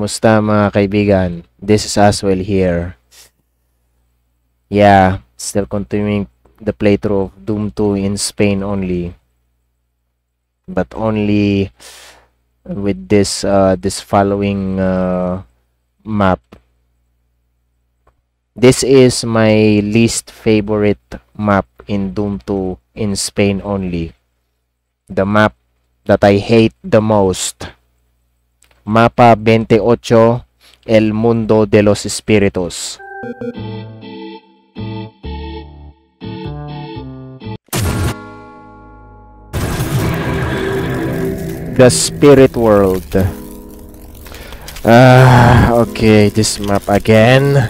kumusta mga kaibigan? This is Aswell here. Yeah, still continuing the playthrough of Doom 2 in Spain only. But only with this uh, this following uh, map. This is my least favorite map in Doom 2 in Spain only. The map that I hate the most. Mapa 28 El Mundo de los Espíritus. The Spirit World. Ah, okay, this map again.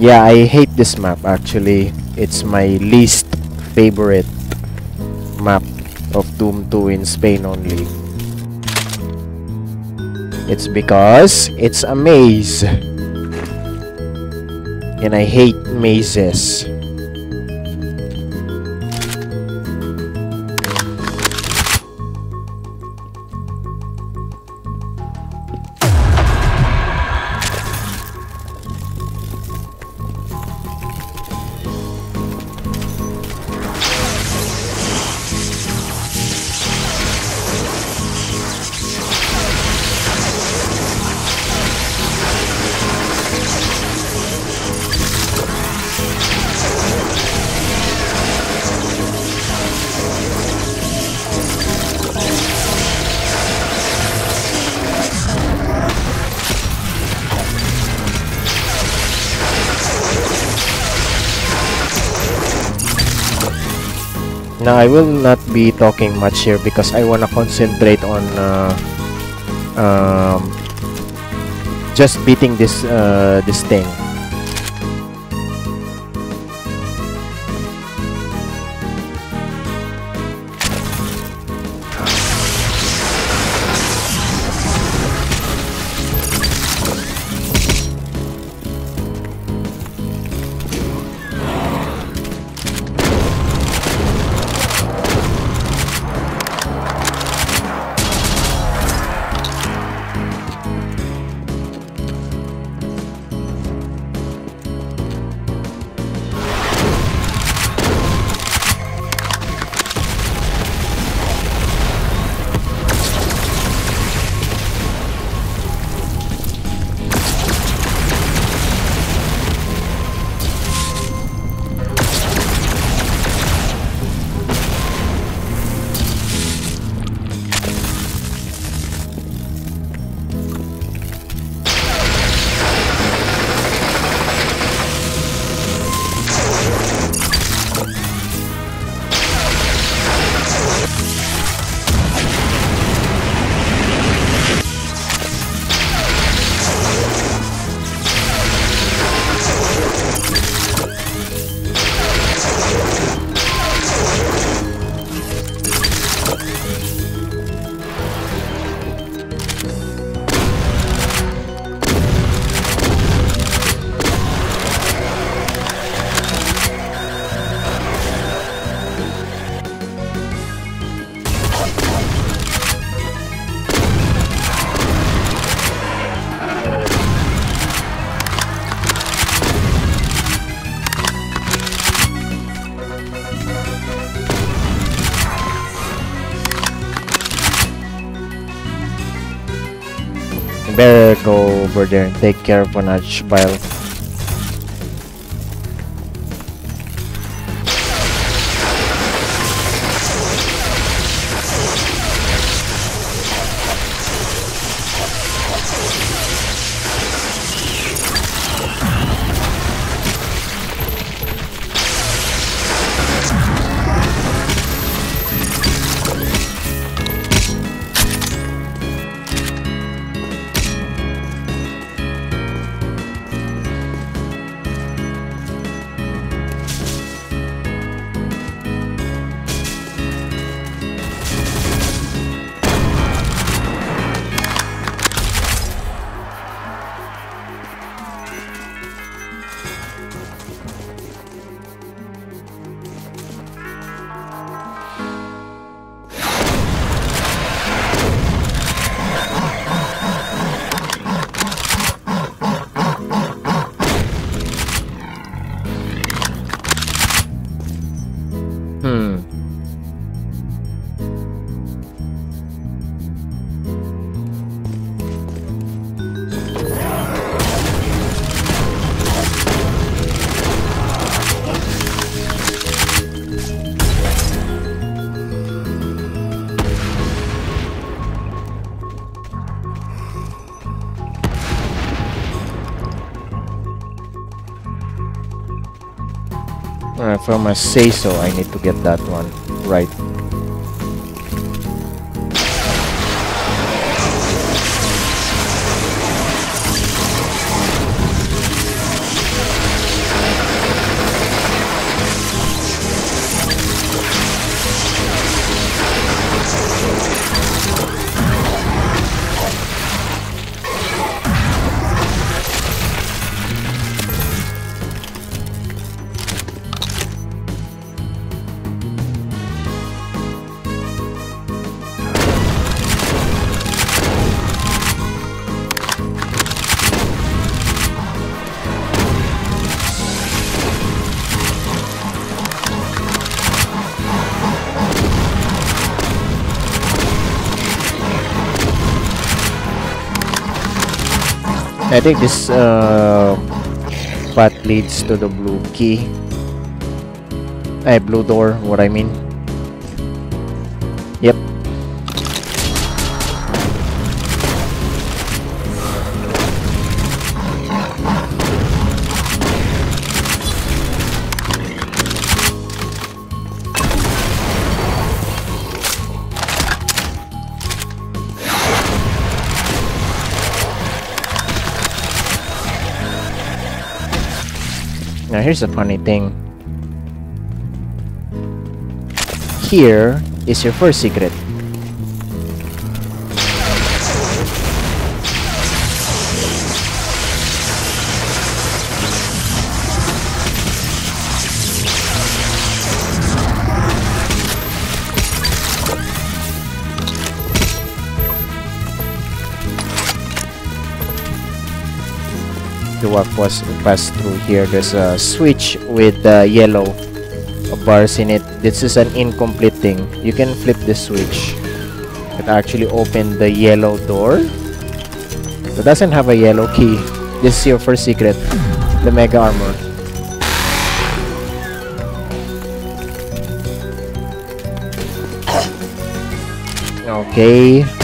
Yeah, I hate this map actually. It's my least favorite map of Doom 2 in Spain only. It's because it's a maze. And I hate mazes. Now I will not be talking much here because I wanna concentrate on uh, um, just beating this uh, this thing. Over there and take care of an archvile. From a say so, I need to get that one I think this uh, path leads to the blue key. Eh, blue door, what I mean. Here's the funny thing. Here is your first secret. Walk was pass through here. There's a switch with the yellow bars in it. This is an incomplete thing. You can flip the switch. It actually open the yellow door. It doesn't have a yellow key. This is your first secret. The mega armor. Okay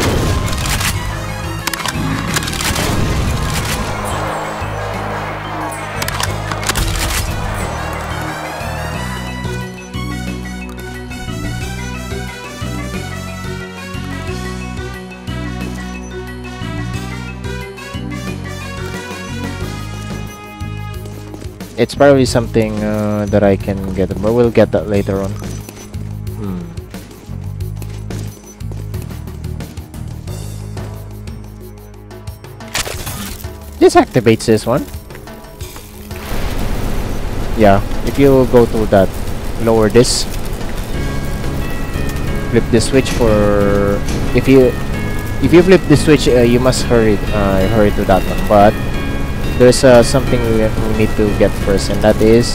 probably something uh, that I can get, but we'll get that later on. Hmm. This activates this one. Yeah, if you go to that, lower this, flip the switch for if you if you flip the switch, uh, you must hurry uh, hurry to that one, but there's uh, something we, we need to get first and that is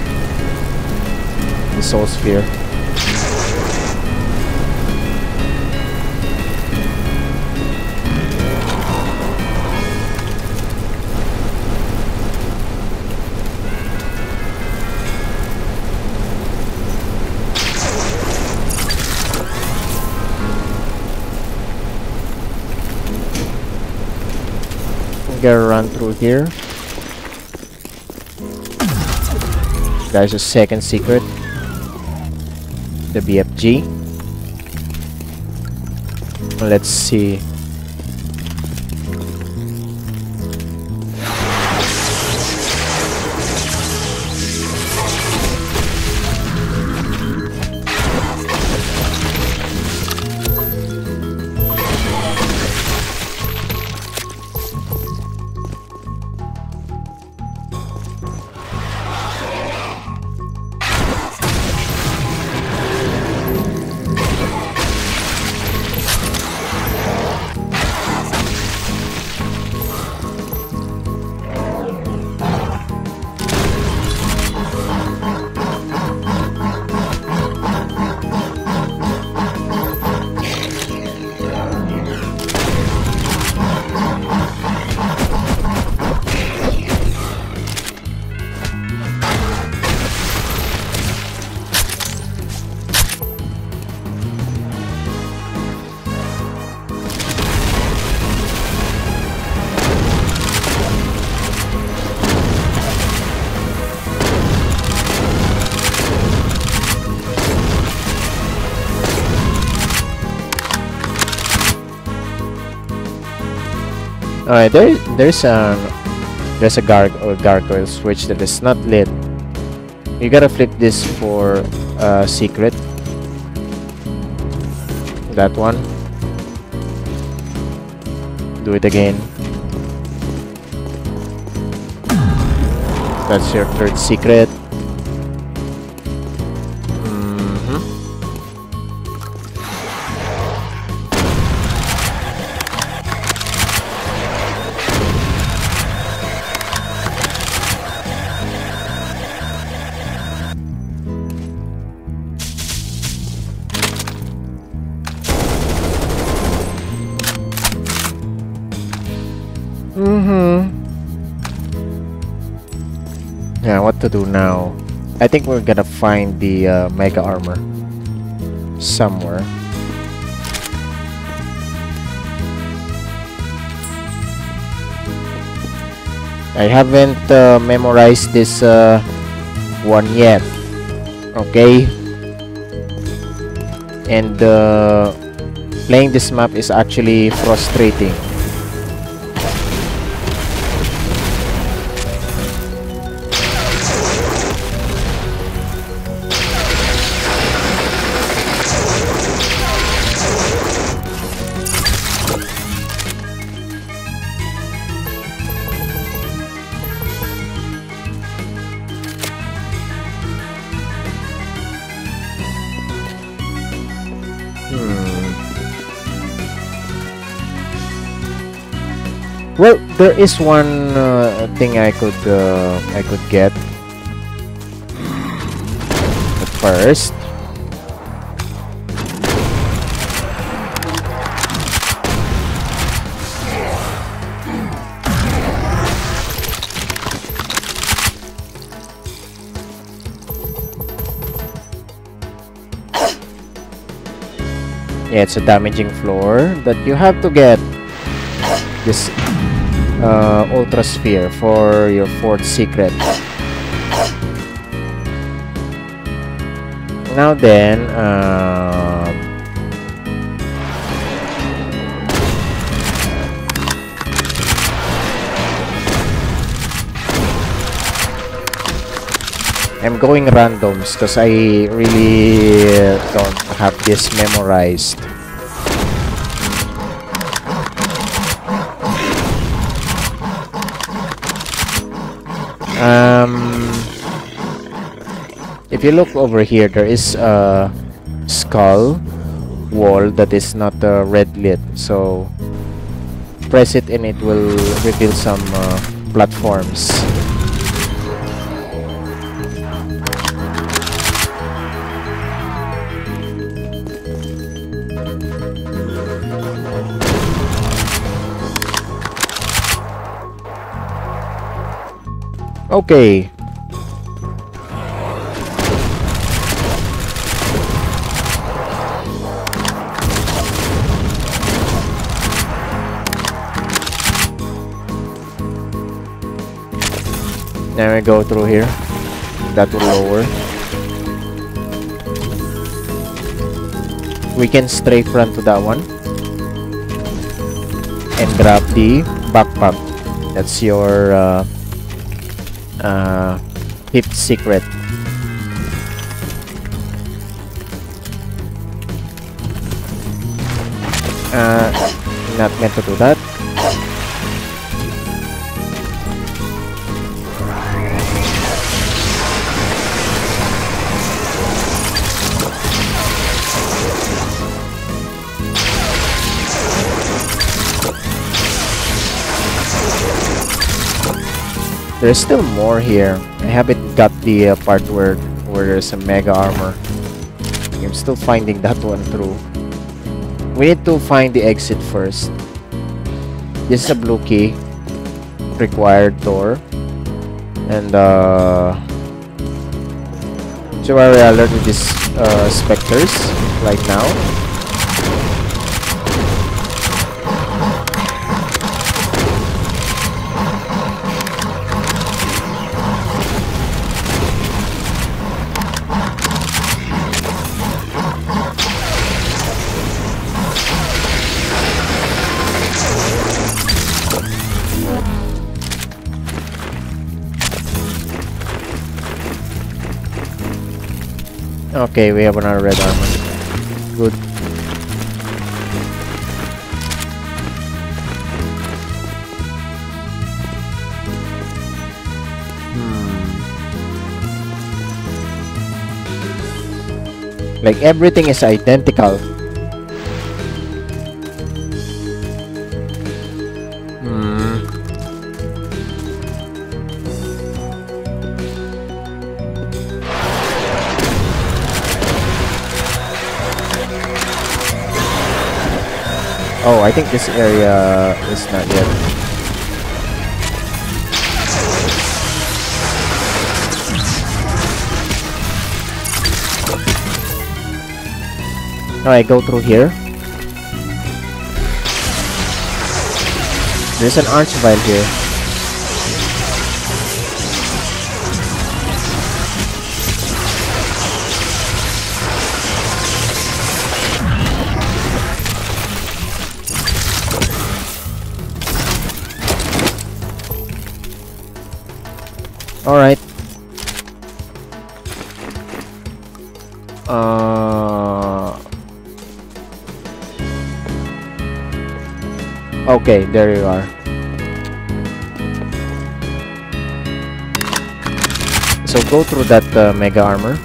the soul sphere. Gotta run through here There's a second secret. The BFG. Let's see. Alright, there there's a there's a gar or gargoyle switch that is not lit. You gotta flip this for uh, secret. That one. Do it again. That's your third secret. To do now? I think we're gonna find the uh, mega armor somewhere. I haven't uh, memorized this uh, one yet. Okay. And uh, playing this map is actually frustrating. Well, there is one uh, thing I could uh, I could get. But first, yeah, it's a damaging floor that you have to get this uh, Ultra Sphere for your fourth secret. Now then, um, I'm going randoms because I really don't have this memorized. Um, if you look over here, there is a skull wall that is not uh, red lit. So press it and it will reveal some uh, platforms. Okay. Now we go through here. That will lower. We can straight run to that one. And grab the backpack. That's your uh, uh, fifth secret. Uh, not meant to do that. There's still more here. I haven't got the uh, part where where there's a mega armor. I'm still finding that one through. We need to find the exit first. This is a blue key. Required door. And uh so are we with these uh, specters right now? Okay, we have another red armor. Good. Hmm. Like everything is identical. Oh, I think this area is not yet. Alright, go through here. There's an archvile here. Alright. Uh... Okay, there you are. So go through that uh, mega armor.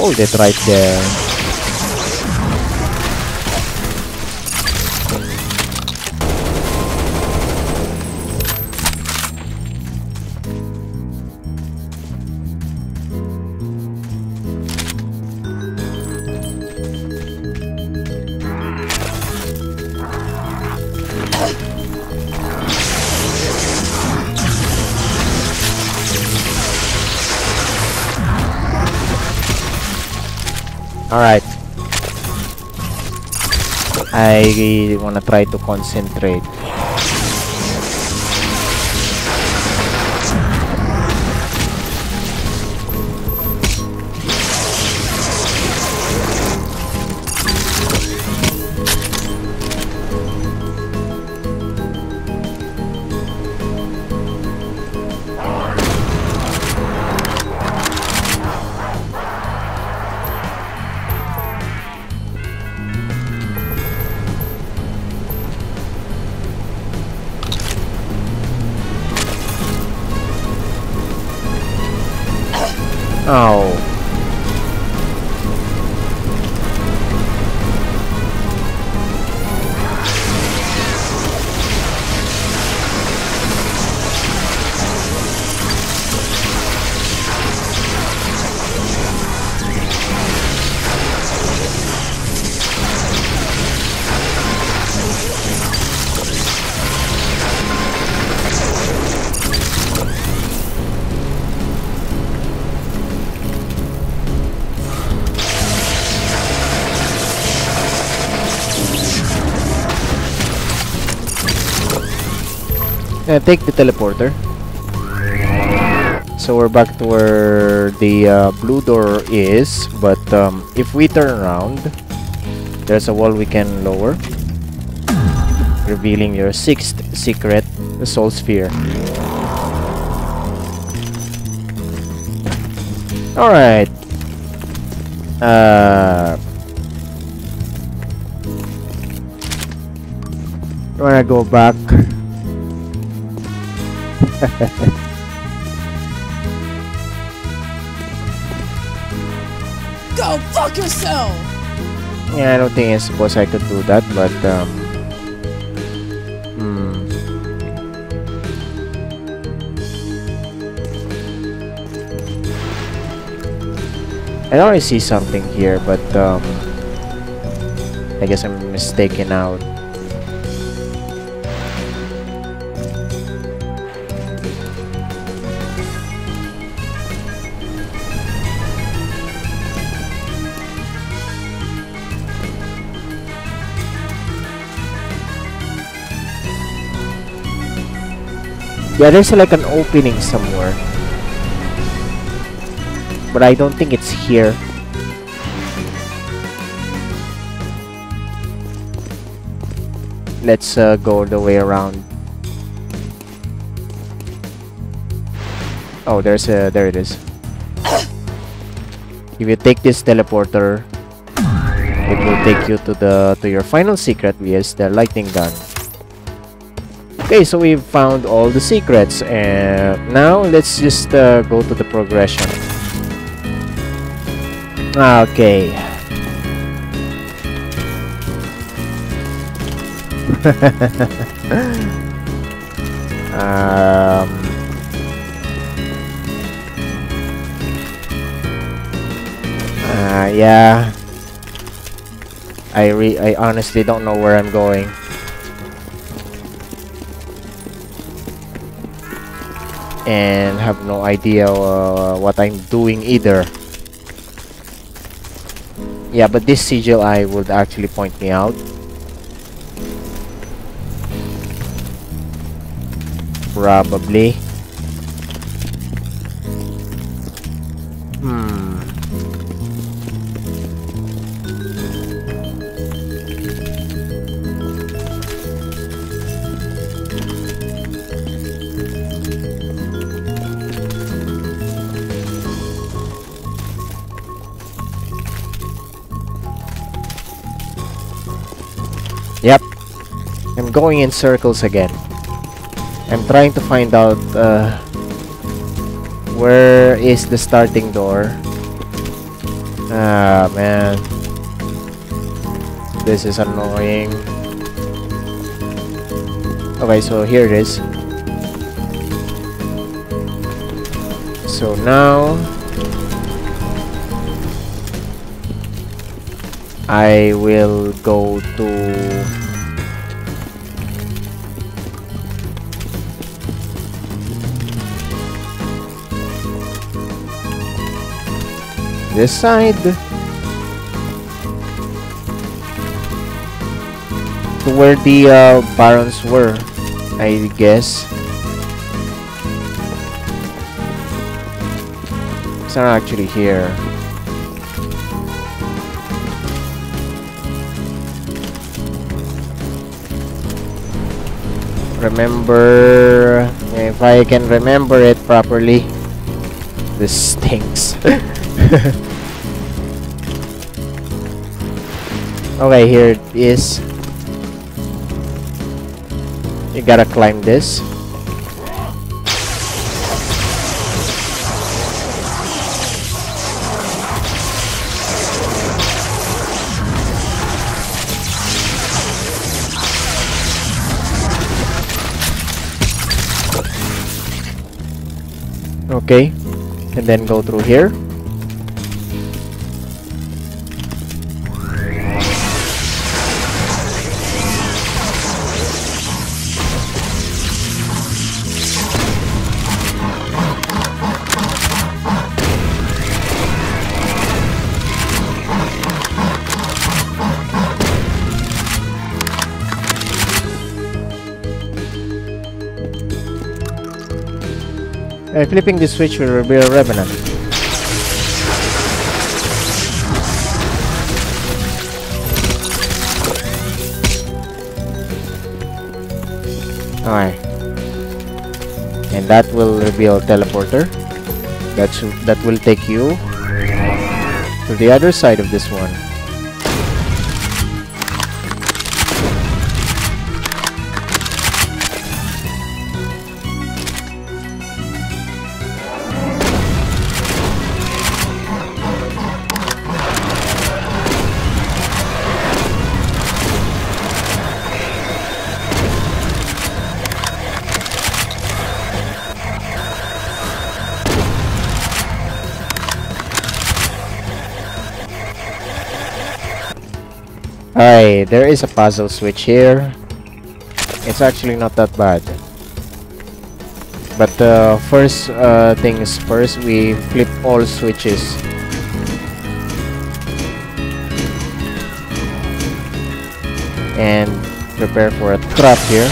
Hold it right there. I wanna try to concentrate. Uh, take the teleporter. So we're back to where the uh, blue door is, but um, if we turn around, there's a wall we can lower, revealing your sixth secret, the Soul Sphere. Alright. Uh, wanna go back? Go fuck yourself! Yeah, I don't think I suppose I could do that, but um, hmm. I already see something here, but um, I guess I'm mistaken out. Yeah, there's like an opening somewhere. But I don't think it's here. Let's uh, go the way around. Oh, there's a there it is. If you take this teleporter, it will take you to the to your final secret, which is the lightning gun. Okay, so we've found all the secrets, and now let's just uh, go to the progression. Okay. um, uh, yeah. I re I honestly don't know where I'm going. And have no idea uh, what I'm doing either. Yeah, but this sigil I would actually point me out. Probably. Going in circles again. I'm trying to find out uh, where is the starting door. Ah, man. This is annoying. Okay, so here it is. So now I will go to this side. To where the uh, barons were I guess. It's not actually here. Remember if I can remember it properly this stinks okay here it is. You gotta climb this. Okay and then go through here flipping the switch will reveal Revenant. Alright. And that will reveal Teleporter. That's, that will take you to the other side of this one. Alright, there is a puzzle switch here. It's actually not that bad. But uh, first uh, things first, we flip all switches. And prepare for a trap here.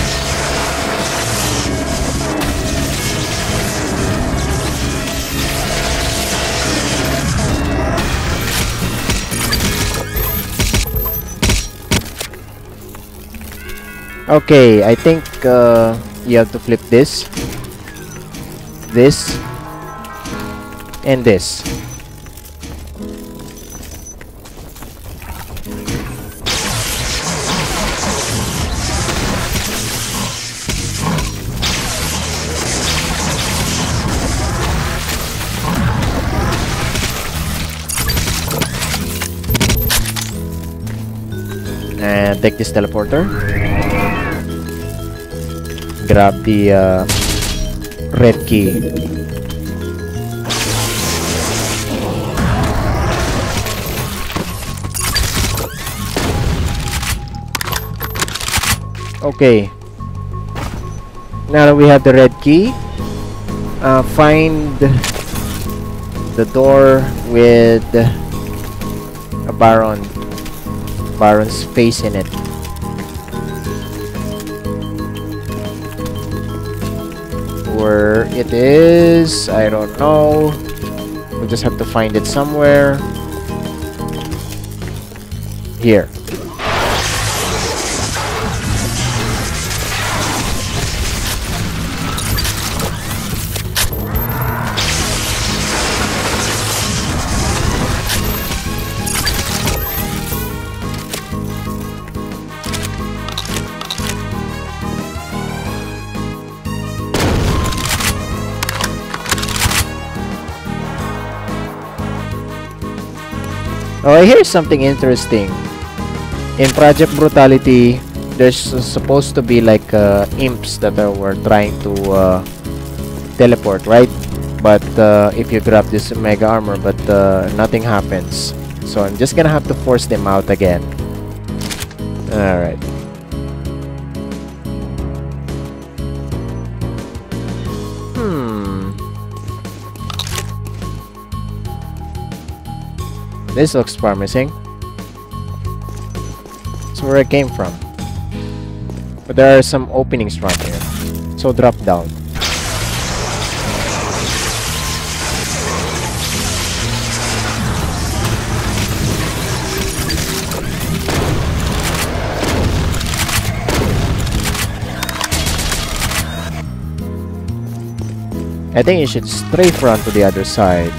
Okay, I think uh, you have to flip this, this, and this. And take this teleporter. Grab the uh, red key. Okay. Now that we have the red key, uh, find the door with a Baron Baron's face in it. It is, I don't know. We just have to find it somewhere. Here. Oh, here's something interesting. In Project Brutality, there's supposed to be like uh, imps that uh, were trying to uh, teleport, right? But uh, if you grab this mega armor, but uh, nothing happens. So I'm just gonna have to force them out again. Alright. This looks promising. That's where I came from. But there are some openings right here. So drop down. I think you should strafe run to the other side.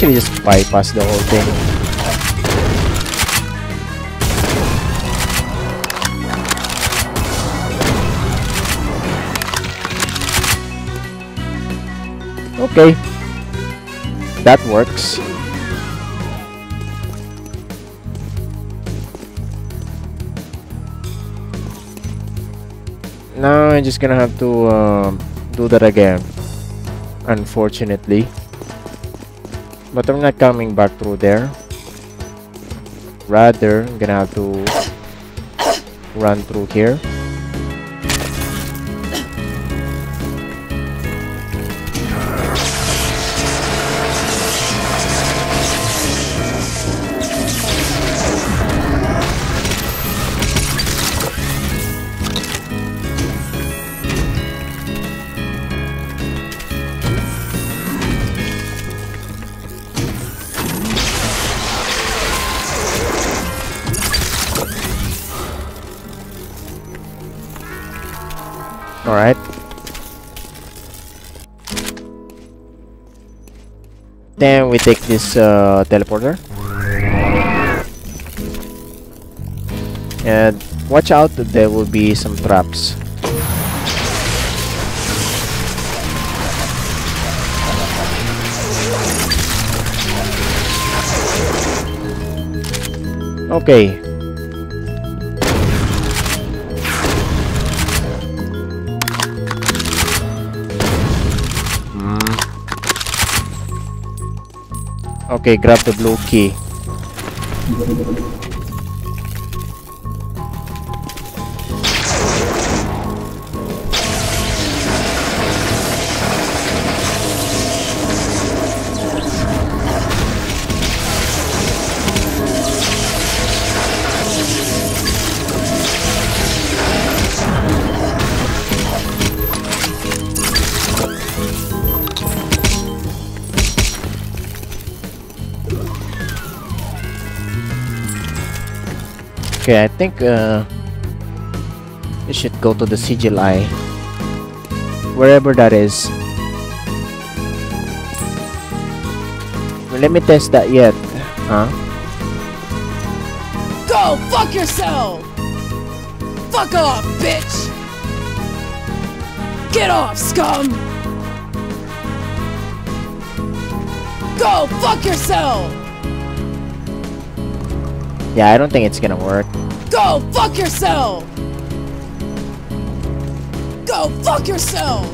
Actually just bypass the whole thing. Okay. That works. Now I'm just gonna have to um, do that again. Unfortunately. But I'm not coming back through there. Rather, I'm gonna have to run through here. Then we take this uh, teleporter. And watch out, there will be some traps. Okay, Okay, grab the blue key. Okay, I think uh, we should go to the eye. Wherever that is. Let me test that yet. Huh? Go fuck yourself! Fuck off, bitch! Get off, scum! Go fuck yourself! Yeah, I don't think it's gonna work. Go fuck yourself! Go fuck yourself!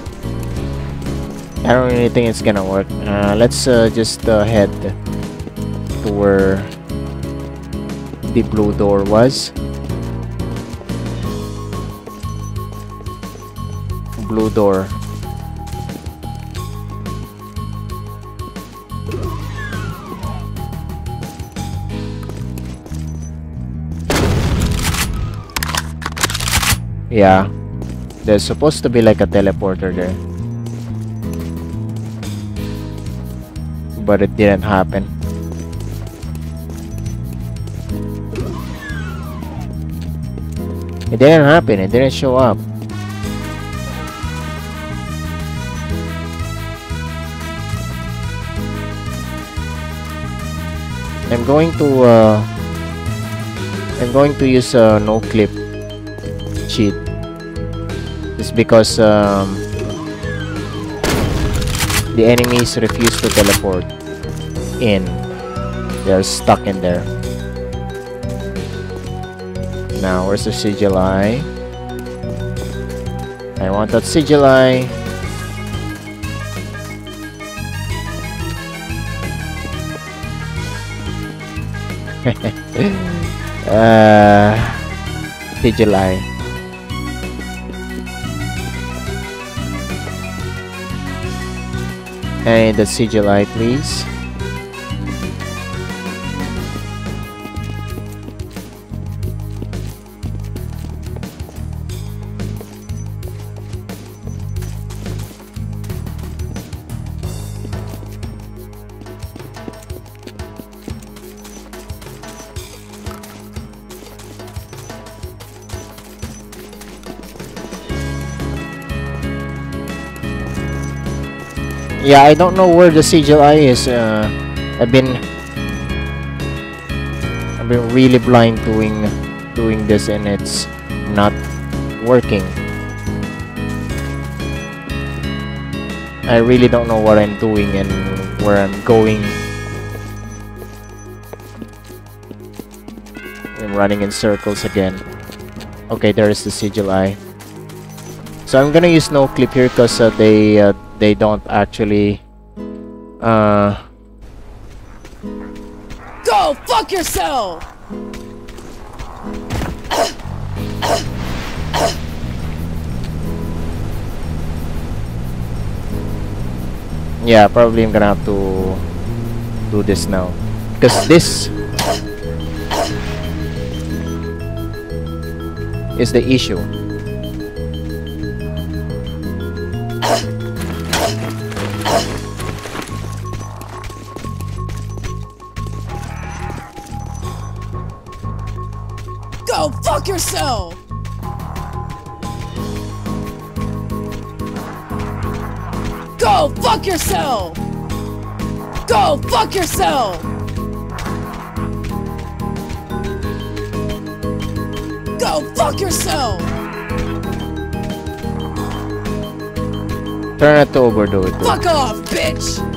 I don't really think it's gonna work. Uh, let's uh, just uh, head to where the blue door was. Blue door. Yeah. There's supposed to be like a teleporter there. But it didn't happen. It didn't happen, it didn't show up. I'm going to uh, I'm going to use a no clip cheat. Because um, the enemies refuse to teleport in. They're stuck in there. Now where's the sigil eye? I want that sigil eye. Uh, sigil eye And the eye, please. Yeah, I don't know where the eye is. Uh, I've been I've been really blind doing doing this and it's not working. I really don't know what I'm doing and where I'm going. I'm running in circles again. Okay, there is the sigil eye. So I'm gonna use no clip here because uh, they uh, they don't actually uh Go fuck yourself! yeah probably I'm gonna have to do this now because this is the issue yourself! Go fuck yourself! Go fuck yourself! Go fuck yourself! Try not to overdo it. though. Fuck off, bitch!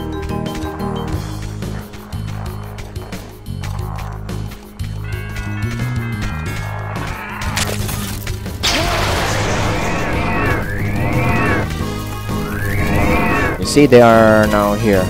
see they are now here.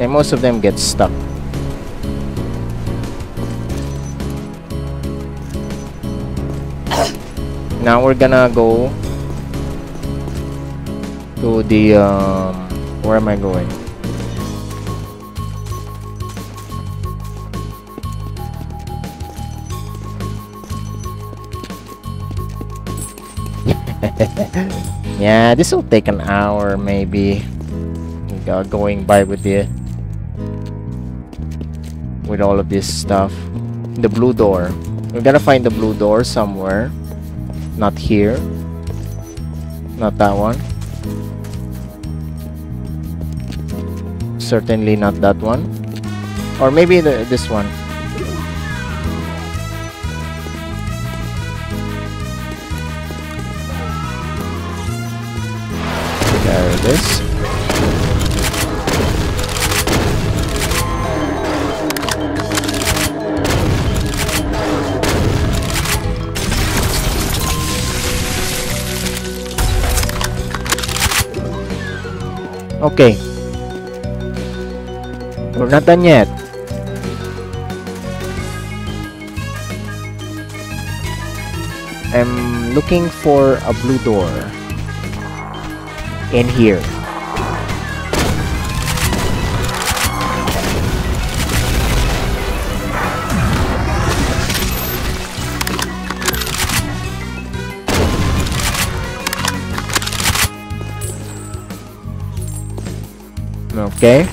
And most of them get stuck. Now we're gonna go to the um where am I going? yeah, this will take an hour maybe. Go- Going by with the with all of this stuff. The blue door. We're gonna find the blue door somewhere. Not here. Not that one. Certainly not that one. Or maybe the, this one. There it is. Okay. We're not done yet. I'm looking for a blue door in here. Okay.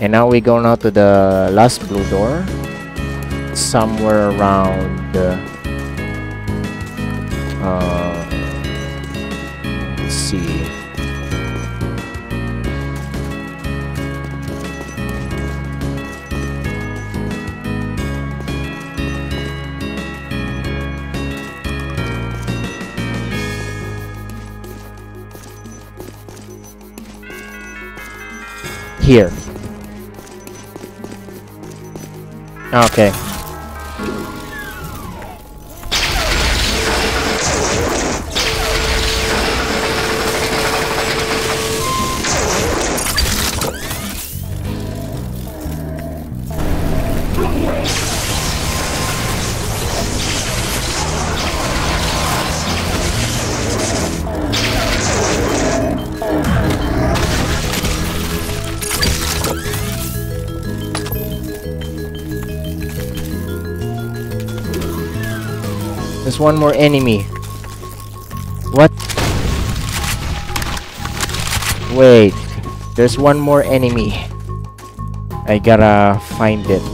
And now we go now to the last blue door. Somewhere around uh, uh let's see. Here. Okay. One more enemy. What? Wait. There's one more enemy. I gotta find it.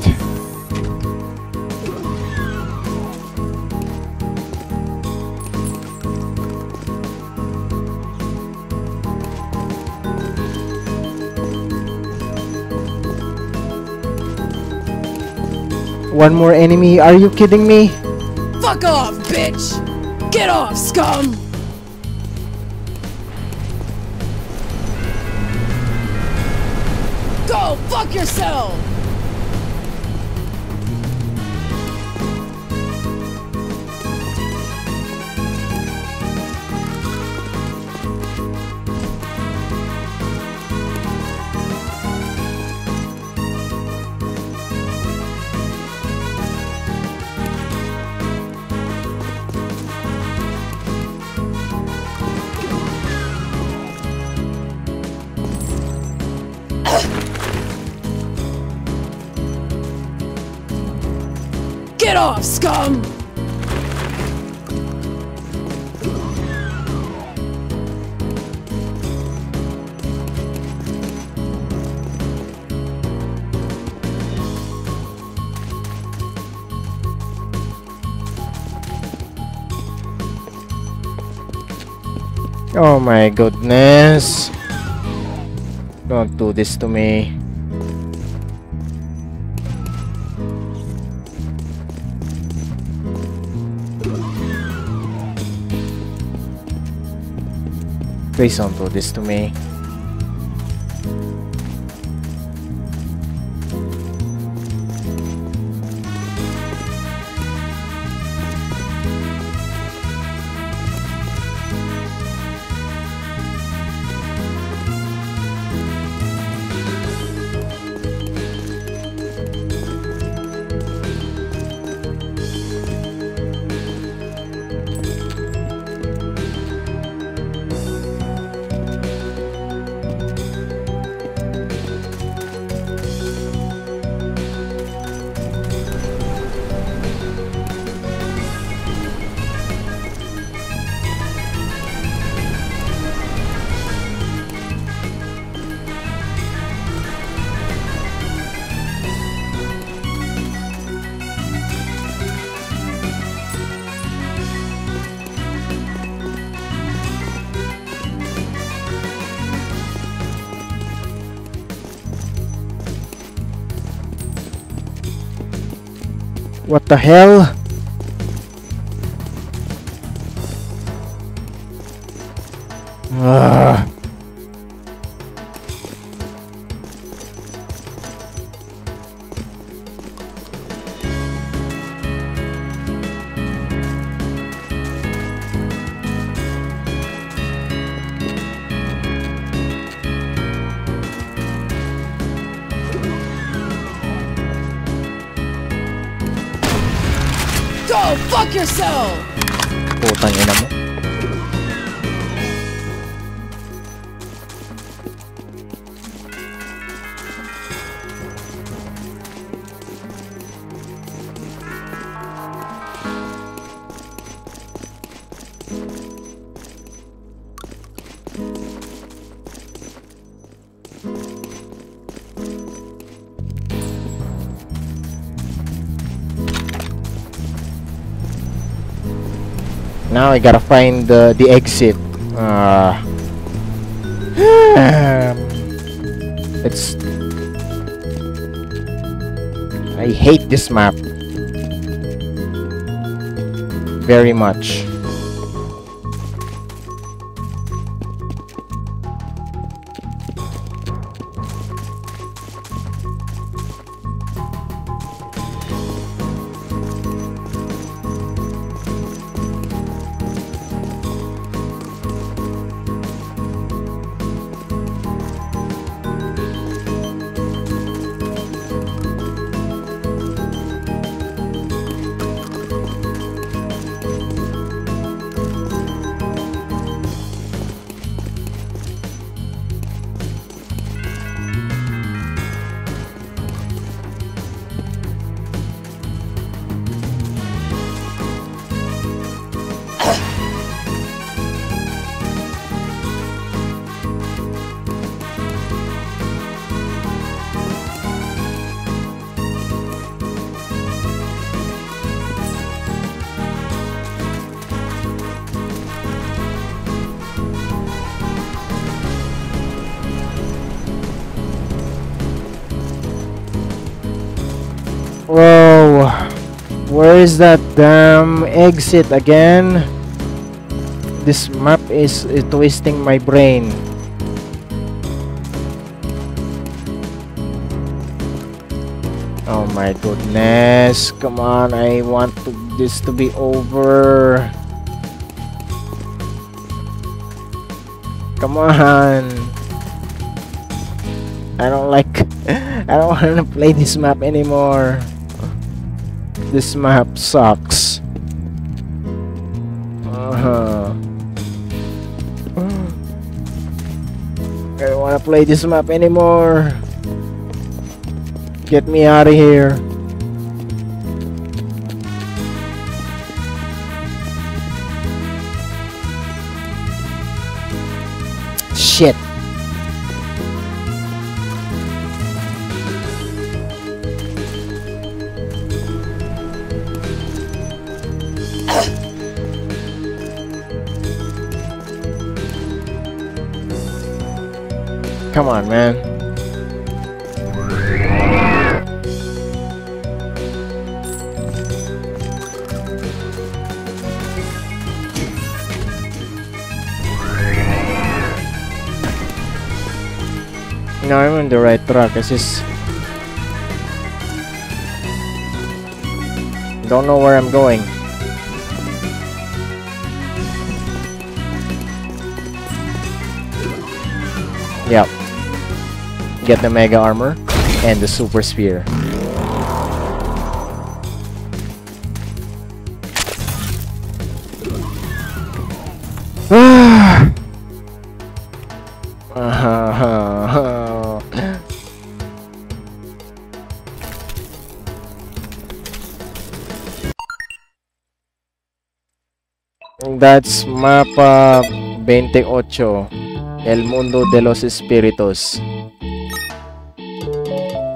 One more enemy? Are you kidding me? Fuck off, bitch! Get off, scum! Go fuck yourself! Off, scum! Oh my goodness. Don't do this to me. Please don't do this to me. What the hell? Now I gotta find the the exit. Uh, it's. I hate this map very much. Is that damn exit again? This map is, is twisting my brain. Oh my goodness. Come on, I want to, this to be over. Come on. I don't like I don't want to play this map anymore. This map sucks. Uh-huh. I don't want to play this map anymore. Get me out of here. Come on, man. No, I'm on the right track. It's just don't know where I'm going. Get the mega armor and the super spear. That's mapa uh, 28. El Mundo de los Espíritus.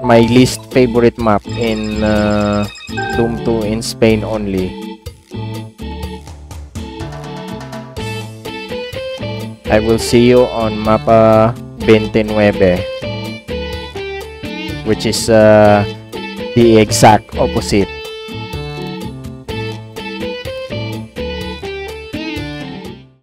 My least favorite map in uh, Doom 2 in Spain only. I will see you on mapa 29 which is uh, the exact opposite